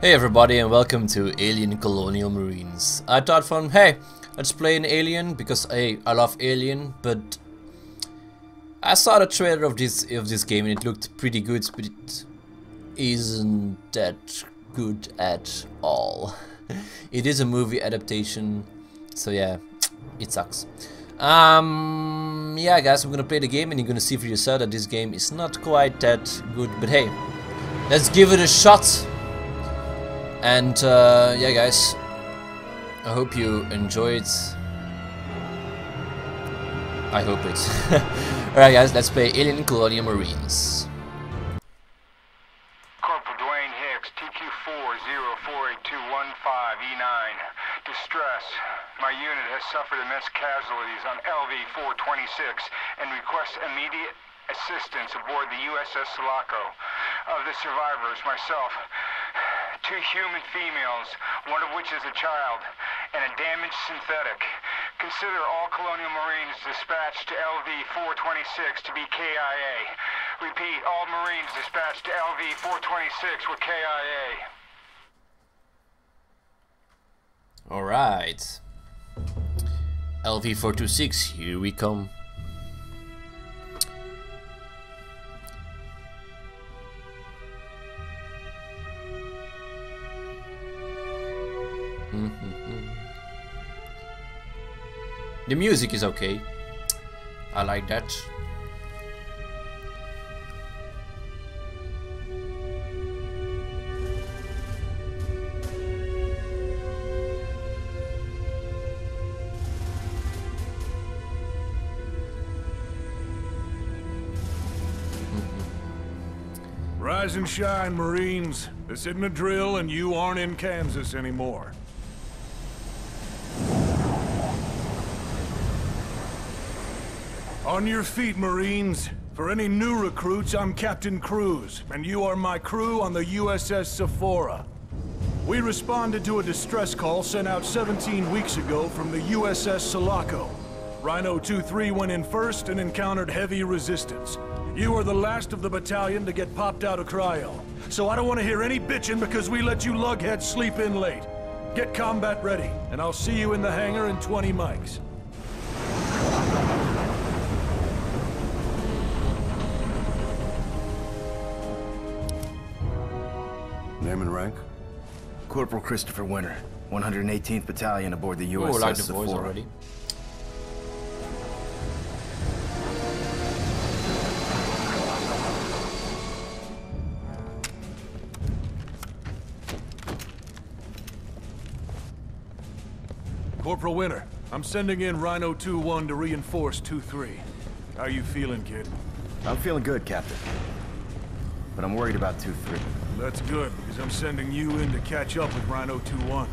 Hey everybody and welcome to Alien Colonial Marines. I thought from, hey, let's play an Alien because hey, I love Alien, but I saw the trailer of this of this game and it looked pretty good, but it isn't that good at all. it is a movie adaptation, so yeah, it sucks. Um, yeah guys, we're gonna play the game and you're gonna see for yourself that this game is not quite that good, but hey, let's give it a shot. And uh, yeah, guys, I hope you enjoyed. I hope it. Alright, guys, let's play Alien Colonial Marines. Corporal Dwayne Hicks, TQ40482115E9. Distress. My unit has suffered immense casualties on LV-426 and requests immediate assistance aboard the USS Sulaco. Of the survivors, myself, two human females, one of which is a child, and a damaged synthetic. Consider all Colonial Marines dispatched to LV-426 to be KIA. Repeat, all Marines dispatched to LV-426 were KIA. Alright. LV426, here we come. The music is okay. I like that. Rise and shine, Marines. This isn't a drill and you aren't in Kansas anymore. On your feet, Marines. For any new recruits, I'm Captain Cruz, and you are my crew on the USS Sephora. We responded to a distress call sent out 17 weeks ago from the USS Sulaco. Rhino 2-3 went in first and encountered heavy resistance. You are the last of the battalion to get popped out of cryo. So I don't want to hear any bitching because we let you lugheads sleep in late. Get combat ready, and I'll see you in the hangar in 20 mics. Name and rank? Corporal Christopher Winter, 118th Battalion aboard the Oh, USS I like the voice already. Corporal Winter, I'm sending in Rhino 2-1 to reinforce 2-3. How are you feeling, kid? I'm feeling good, Captain. But I'm worried about 2-3. That's good, because I'm sending you in to catch up with Rhino 2-1.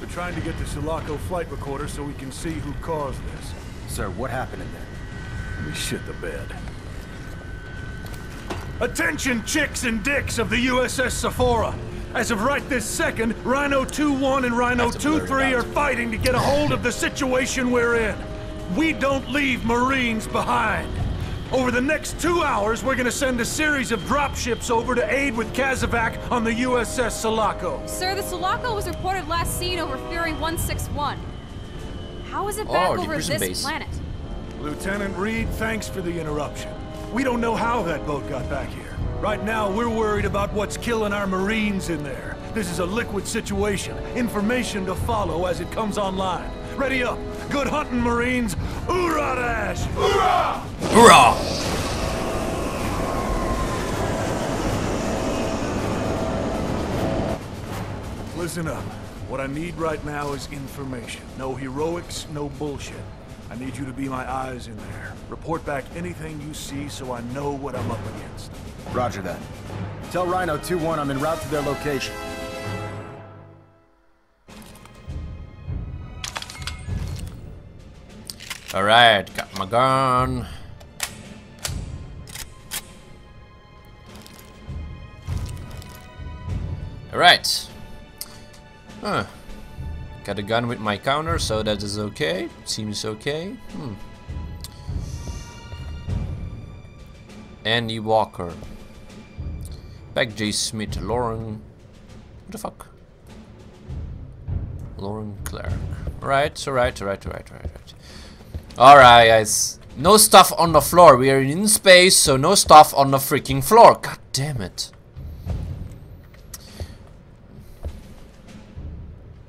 We're trying to get the Sulaco flight recorder so we can see who caused this. Sir, what happened in there? We me shit the bed. Attention, chicks and dicks of the USS Sephora! As of right this second, Rhino 2-1 and Rhino Have to blur it 2-3 are fighting to get a hold of the situation we're in. We don't leave Marines behind. Over the next two hours, we're gonna send a series of dropships over to aid with CASEVAC on the USS Sulaco. Sir, the Sulaco was reported last seen over Fury 161. How is it oh, back Oh, the over prison this base. planet? Lieutenant Reid, thanks for the interruption. We don't know how that boat got back here. Right now, we're worried about what's killing our Marines in there. This is a liquid situation. Information to follow as it comes online. Ready up. Good hunting, Marines. Hoorah, Dash! Hoorah! Hurrah! Listen up. What I need right now is information. No heroics, no bullshit. I need you to be my eyes in there. Report back anything you see so I know what I'm up against. Roger that. Tell Rhino 2-1 I'm en route to their location. Alright, got my gun. Alright. Huh. Got a gun with my counter, so that is okay. Seems okay. Hmm. Andy Walker. Beck J. Smith, Lauren What the fuck? Lauren Clark. Right, alright, alright, alright, alright, alright. Alright, guys. No stuff on the floor. We are in space, so no stuff on the freaking floor. God damn it.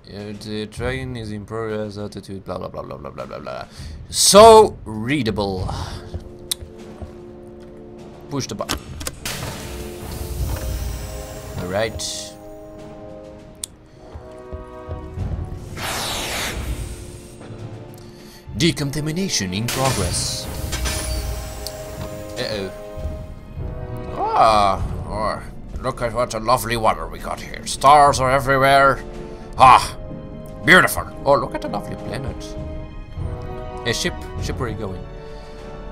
The train is in progress, altitude, blah blah blah blah blah blah blah blah. So readable. Push the button. Alright. Decontamination in progress. Uh-oh. Ah, oh, look at what a lovely water we got here. Stars are everywhere. Ah, beautiful. Oh, look at the lovely planet. A ship, ship, where are you going?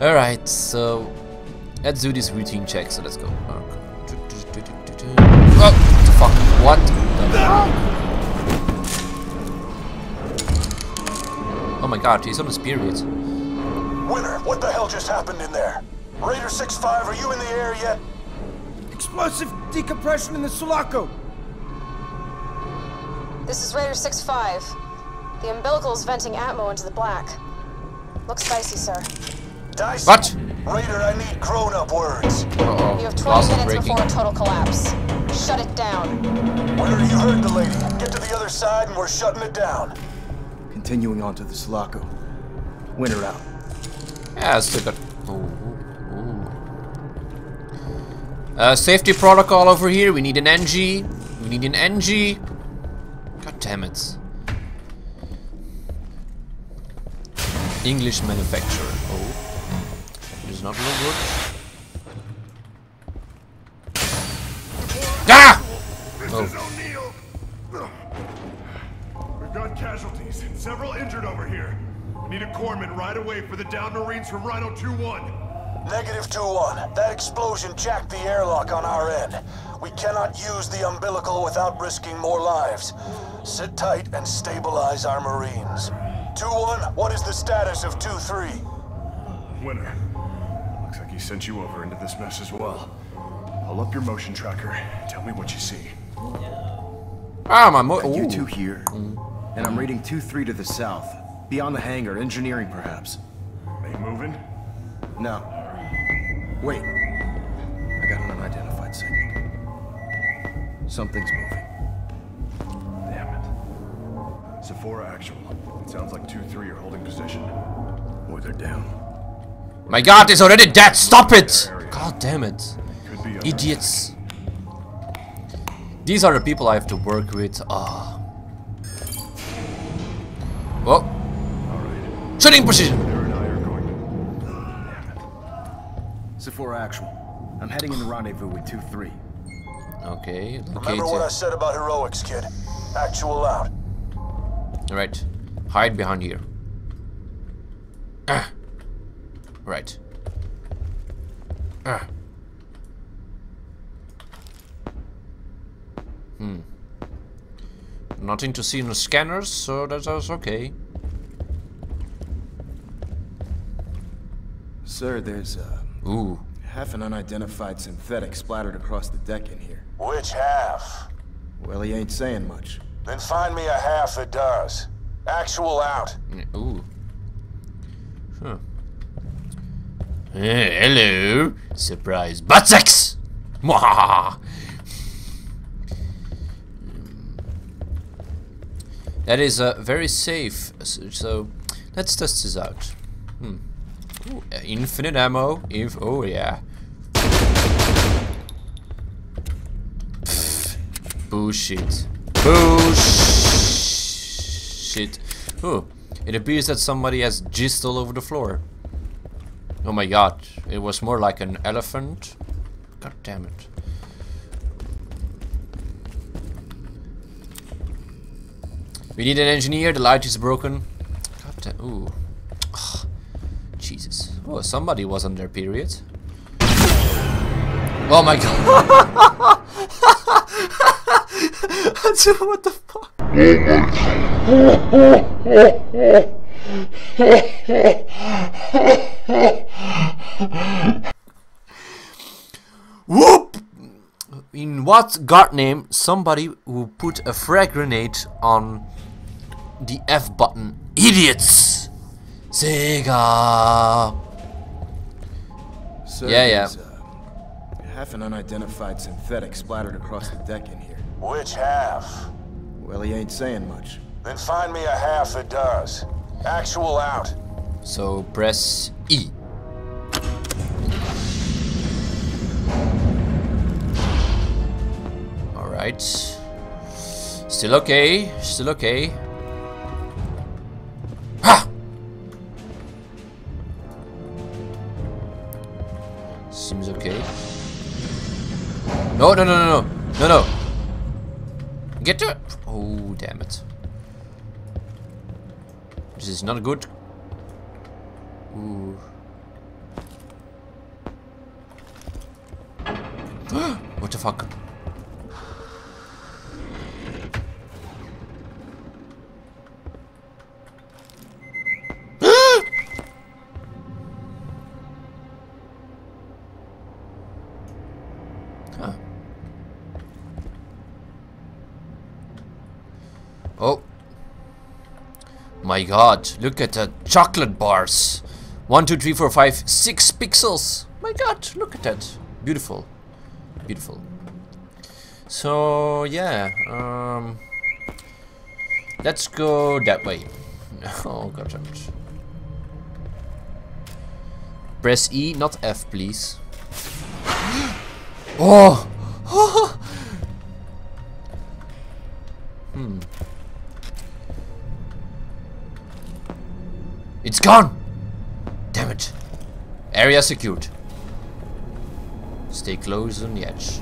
Alright, so let's do this routine check, so let's go. Oh, the fuck, what my god, he's on a spirit. Winter, what the hell just happened in there? Raider 6-5, are you in the air yet? Explosive decompression in the Sulaco. This is Raider 6-5. The umbilical is venting Atmo into the black. Looks dicey, sir. Dice? What? Raider, I need grown-up words. Uh You have oh, 20 minutes breaking. before a total collapse. Shut it down. Winter, you heard the lady. Get to the other side and we're shutting it down. Continuing on to the Sulaco. Winter out. As to the... Ooh, ooh. Uh, safety protocol over here. We need an NG. We need an NG. God damn it. English manufacturer. Oh. It does not look good. Ah! Oh. We've got casualties, several injured over here. Need a corpsman right away for the downed Marines from Rhino 2-1. Negative 2-1. That explosion jacked the airlock on our end. We cannot use the umbilical without risking more lives. Sit tight and stabilize our Marines. 2-1, what is the status of 2-3? Winter. Looks like he sent you over into this mess as well. Pull up your motion tracker. Tell me what you see. Ah, my mo- You ooh. two here. And I'm reading 2-3 to the south. Beyond the hangar, engineering perhaps. They moving? No. Wait. I got an unidentified signal. Something's moving. Damn it. Sephora actual. It sounds like 2-3 are holding position. Or they're down. My god, it's already dead! Stop it! God damn it. Could be a Idiots. These are the people I have to work with. Ah. Going to... Damn it. Sephora actual. I'm heading in the rendezvous with 2-3. Okay, Remember what I said about heroics, kid? Actual out. Alright. Hide behind here. Ah. Right. Ah. Hmm. Nothing to see in the scanners, so that's that's okay. Sir, there's uh, Ooh. half an unidentified synthetic splattered across the deck in here. Which half? Well, he ain't saying much. Then find me a half that does. Actual out. Ooh. Huh. Eh, hello. Surprise. Butt sex! Mwahaha. That is uh, very safe. So let's test this out. Hmm. Ooh, uh, infinite ammo. If oh yeah. Bullshit. Bullshit. Oh, it appears that somebody has jizzed all over the floor. Oh my god, it was more like an elephant. God damn it. We need an engineer, the light is broken. God damn, ooh. Ugh. Jesus. Oh, somebody was on their period. Oh my god. what the fuck? Whoop! In what god name somebody who put a frag grenade on the F button? Idiots! Sega! Sir, Yeah, yeah. uh, half an unidentified synthetic splattered across the deck in here. Which half? Well, he ain't saying much. Then find me a half that does. Actual out. So press E. Alright. Still okay. Still okay. No, no, no, no, no. No, no. Get to it. Oh, damn it. This is not good. Ooh. what the fuck? God, look at the chocolate bars. One, two, three, four, five, six pixels. My god, look at that. Beautiful. Beautiful. So, yeah. Um, let's go that way. Oh, god. Press E, not F, please. oh! hmm. It's gone! Damn it. Area secured. Stay close on the edge.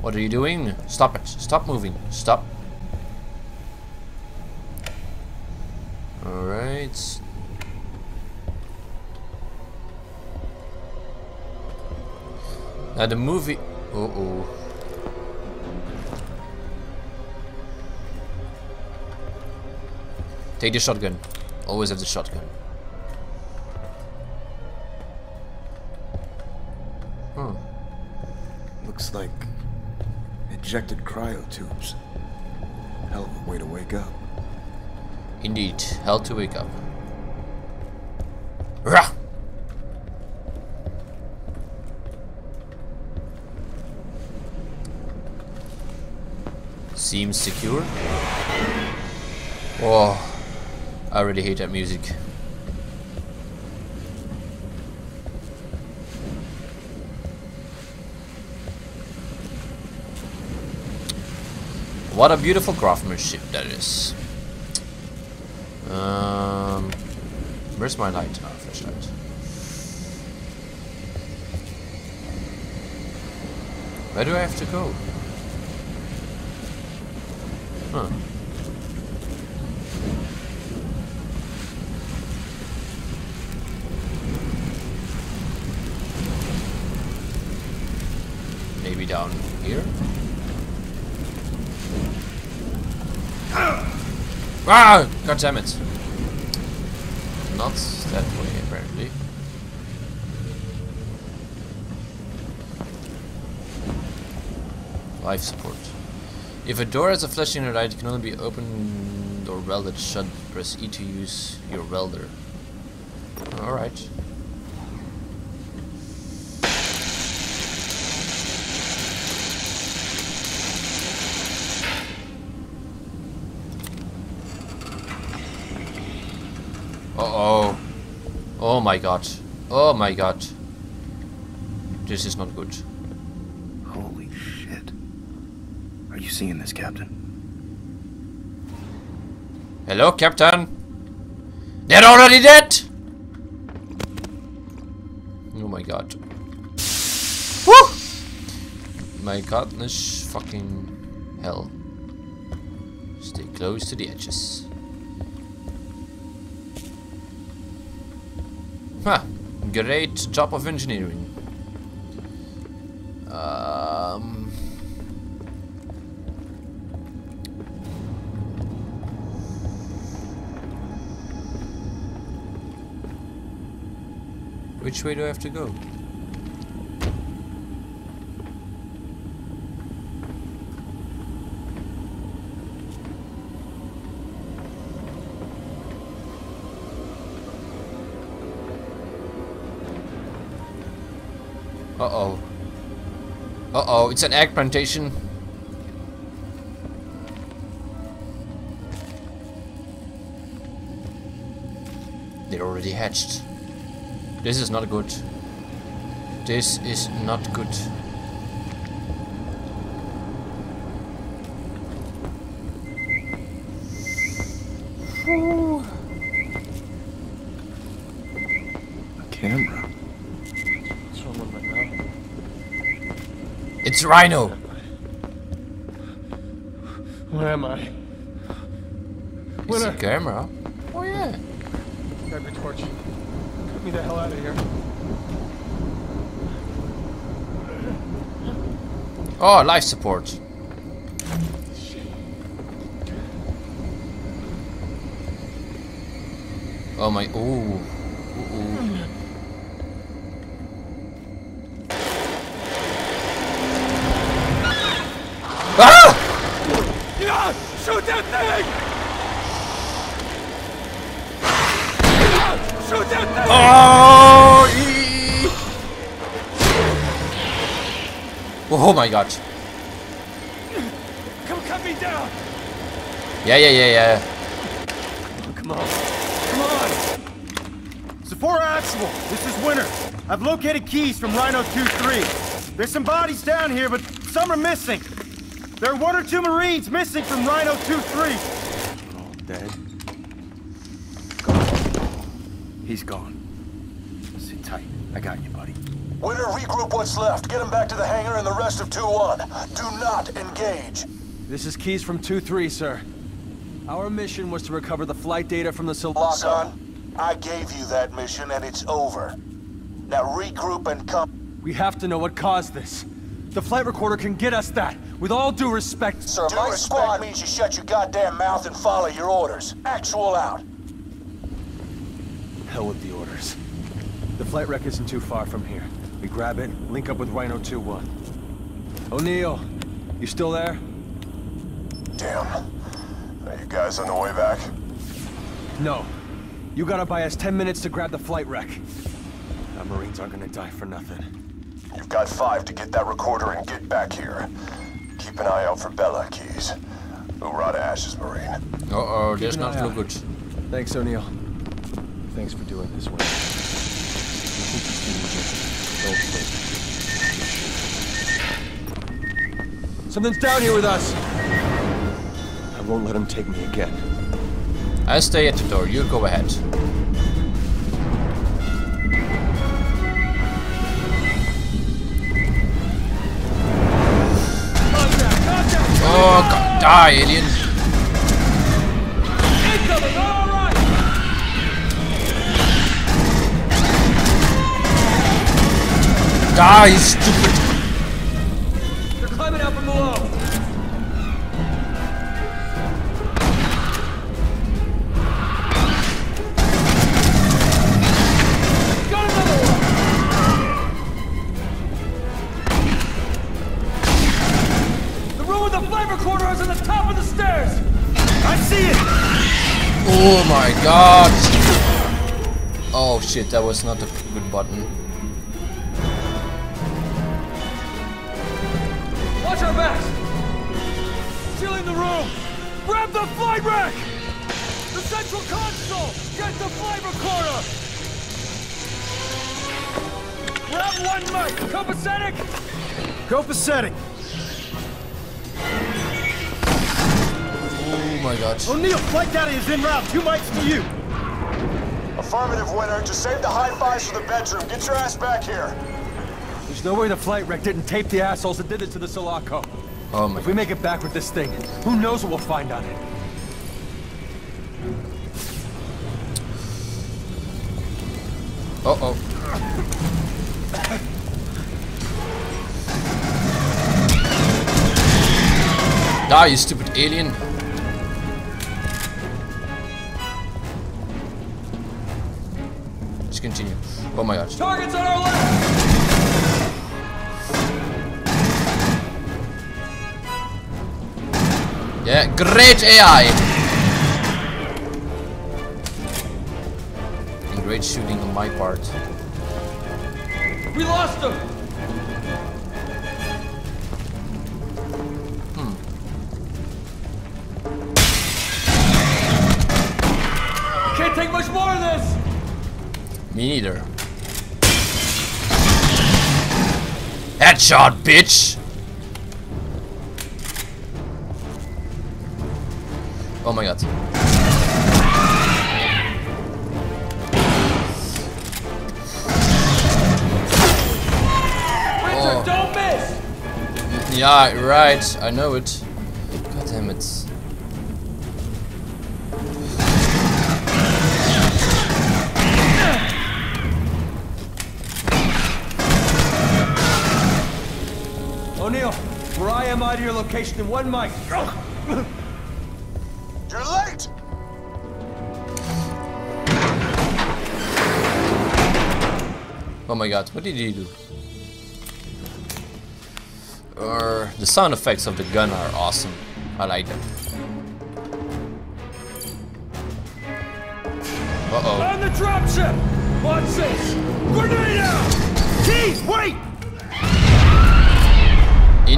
What are you doing? Stop it. Stop moving. Stop. Alright. Now the movie... Uh Take the shotgun. Always have the shotgun. Hmm. Looks like ejected cryotubes. Hell of a way to wake up. Indeed. Hell to wake up. Rah! Seems secure. Oh, I really hate that music. What a beautiful craftsmanship that is. Um, where's my light? Ah, flashlight. Where do I have to go? Huh. Down here? Ah! God damn it. Not that way, apparently. Life support. If a door has a flashing light, it can only be opened or welded shut. Press E to use your welder. Alright. Uh-oh. Oh my god. Oh my god. This is not good. Holy shit. Are you seeing this, Captain? Hello, Captain? They're already dead! Oh my god. Woo! My godness fucking hell. Stay close to the edges. Huh. Great job of engineering. Um... Which way do I have to go? Uh-oh. Uh-oh, it's an egg plantation. They're already hatched. This is not good. This is not good. Camera. It's Rhino! Where am I? It's Winter. the camera. Oh yeah. Grab your torch. Get me the hell out of here. Oh, life support. Oh my, ooh. Ah! Yeah! Shoot that thing! Yeah! Shoot that thing! Oh! ee. Oh my god. Come cut me down! Yeah, yeah, yeah, yeah. Come on. Come on! Sephora Actual, this is Winter. I've located Keyes from Rhino 2-3. There's some bodies down here, but some are missing. There are one or two Marines missing from Rhino 2-3. All dead. Gone. He's gone. Sit tight. I got you, buddy. Winter, regroup what's left. Get him back to the hangar and the rest of 2-1. Do not engage. This is Keyes from 2-3, sir. Our mission was to recover the flight data from the Lock Sulaco. on. I gave you that mission and it's over. Now regroup and come. We have to know what caused this. The flight recorder can get us that. With all due respect, Sir, Due my respect squad means you shut your goddamn mouth and follow your orders. Actual out. hell with the orders. The flight wreck isn't too far from here. We grab it, link up with Rhino 2-1. O'Neal, you still there? Damn. Are you guys on the way back? No. You gotta buy us 10 minutes to grab the flight wreck. Our Marines aren't gonna die for nothing. You've got five to get that recorder and get back here. Keep an eye out for Bella, Keyes. Hoorah Ashes Marine. Uh-oh, that's not eye look good. Thanks, O'Neal. Thanks for doing this one. Something's down here with us. I won't let him take me again. I stay at the door, you go ahead. Oh, God, die, right. Die, stupid. Shit, that was not a good button. Watch our backs. Sealing the room. Grab the flight rack. The central console. Get the flight recorder. Grab one mic. Copacetic. Copacetic. Oh my god. O'Neal, flight data is in route. Two mics to you. Affirmative, Winter. Just save the high fives for the bedroom. Get your ass back here. There's no way the flight wreck didn't tape the assholes that did it to the Sulaco. Oh my If we make it back with this thing, who knows what we'll find on it? Uh oh. Die, you stupid alien. Oh my gosh. Targets on our left. Yeah, great AI. And great shooting on my part. We lost them. Hmm. Can't take much more of this. Me neither. Headshot, bitch! Oh my god. Richard, Oh. don't miss! Yeah, right, I know it. God damn it. Location in one mic. You're late! Oh my god, what did he do? Or the sound effects of the gun are awesome. I like them. Uh oh. On the dropship! Watch this! Grenade out! Keys, wait!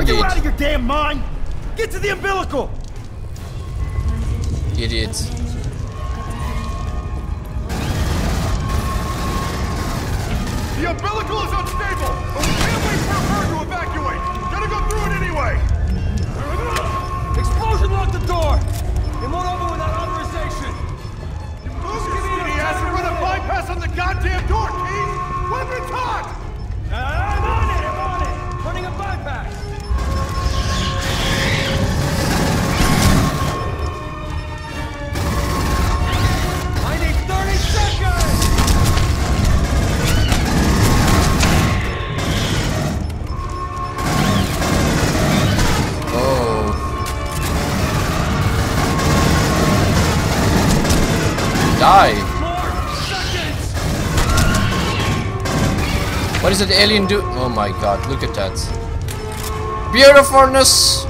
Are you out of your damn mind? Get to the umbilical! Idiot. The umbilical is unstable, but we can't wait for a bird to evacuate. Gotta go through it anyway. Explosion locked the door! It won't open without authorization! Move your skinny ass and run a bypass on the goddamn door, Keith! Weapons hot! The alien do? Oh my god, look at that. Beautifulness!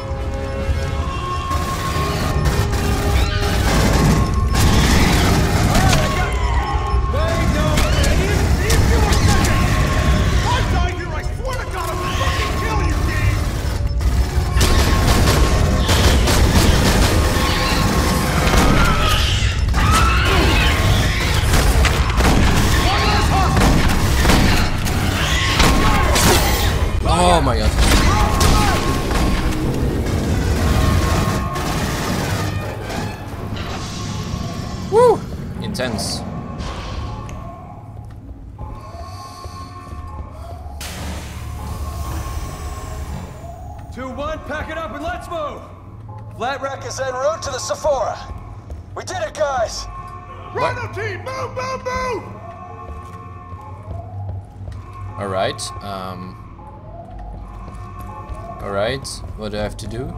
Alright, what do I have to do?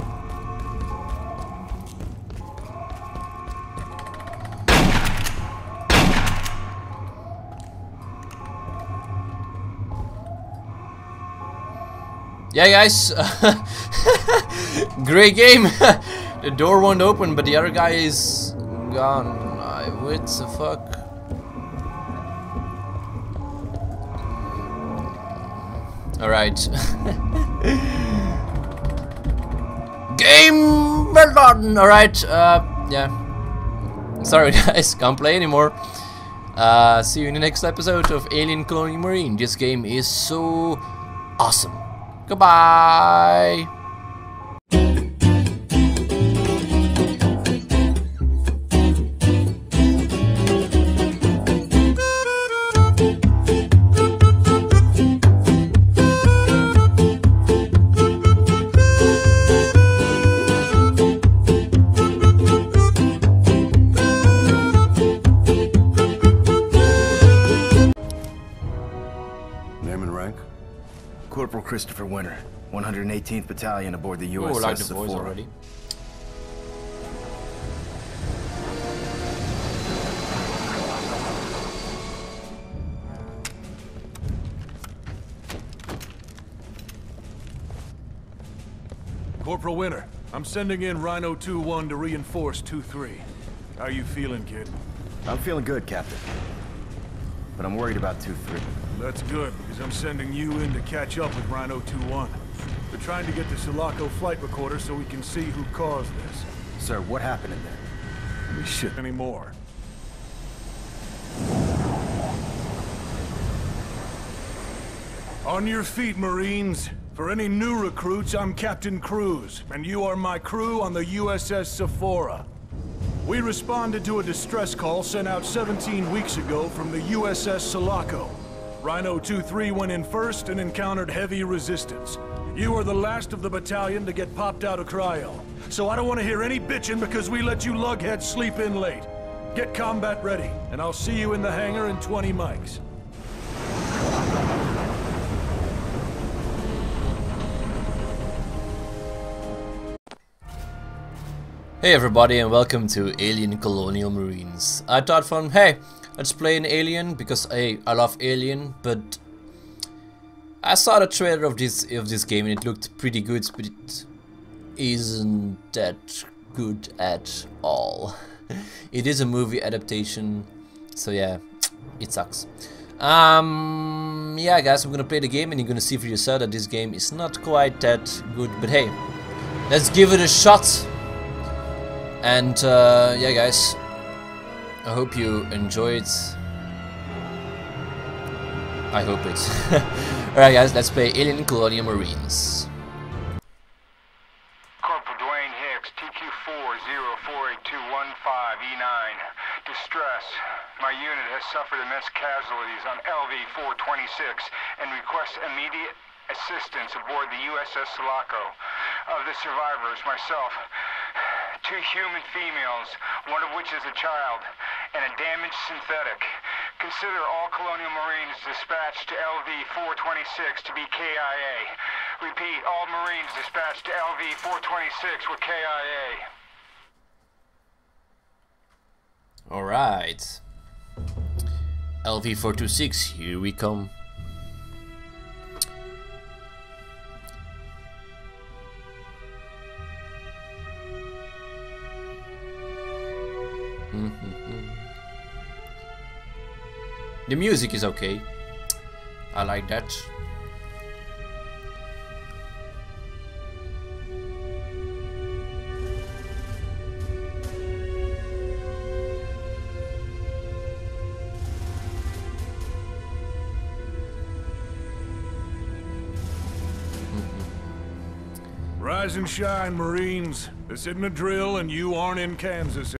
Yeah guys, great game! the door won't open but the other guy is gone. I, what the fuck? Alright. Game well done! Alright, uh, yeah. Sorry guys, can't play anymore. Uh, see you in the next episode of Alien Colonial Marine. This game is so awesome. Goodbye! Christopher Winter, 118th Battalion aboard the USS Oh, like the voice Sephora. already. Corporal Winter, I'm sending in Rhino 2-1 to reinforce 2-3. How are you feeling, kid? I'm feeling good, Captain but I'm worried about 2-3. That's good, because I'm sending you in to catch up with Rhino 2-1. We're trying to get the Sulaco flight recorder so we can see who caused this. Sir, what happened in there? We shit anymore. On your feet, Marines. For any new recruits, I'm Captain Cruz, and you are my crew on the USS Sephora. We responded to a distress call sent out 17 weeks ago from the USS Sulaco. Rhino 2-3 went in first and encountered heavy resistance. You are the last of the battalion to get popped out of cryo. So I don't want to hear any bitching because we let you lugheads sleep in late. Get combat ready, and I'll see you in the hangar in 20 mics. Hey everybody and welcome to Alien Colonial Marines. I thought from, hey, let's play an Alien because hey, I love Alien, but I saw the trailer of this of this game and it looked pretty good, but it isn't that good at all. it is a movie adaptation, so yeah, it sucks. Um, yeah guys, I'm gonna play the game and you're gonna see for yourself that this game is not quite that good, but hey, let's give it a shot. And uh, yeah, guys, I hope you enjoyed. I hope it. Alright, guys, let's play Alien Colonial Marines. Corporal Dwayne Hicks, TQ40482115, E9. Distress. My unit has suffered immense casualties on LV-426 and requests immediate assistance aboard the USS Sulaco. Of the survivors, myself, two human females, one of which is a child, and a damaged synthetic. Consider all Colonial Marines dispatched to LV-426 to be KIA. Repeat, all Marines dispatched to LV-426 were KIA. Alright. LV-426, here we come. Mm-hmm. The music is okay. I like that. Rise and shine, Marines. This isn't a drill and you aren't in Kansas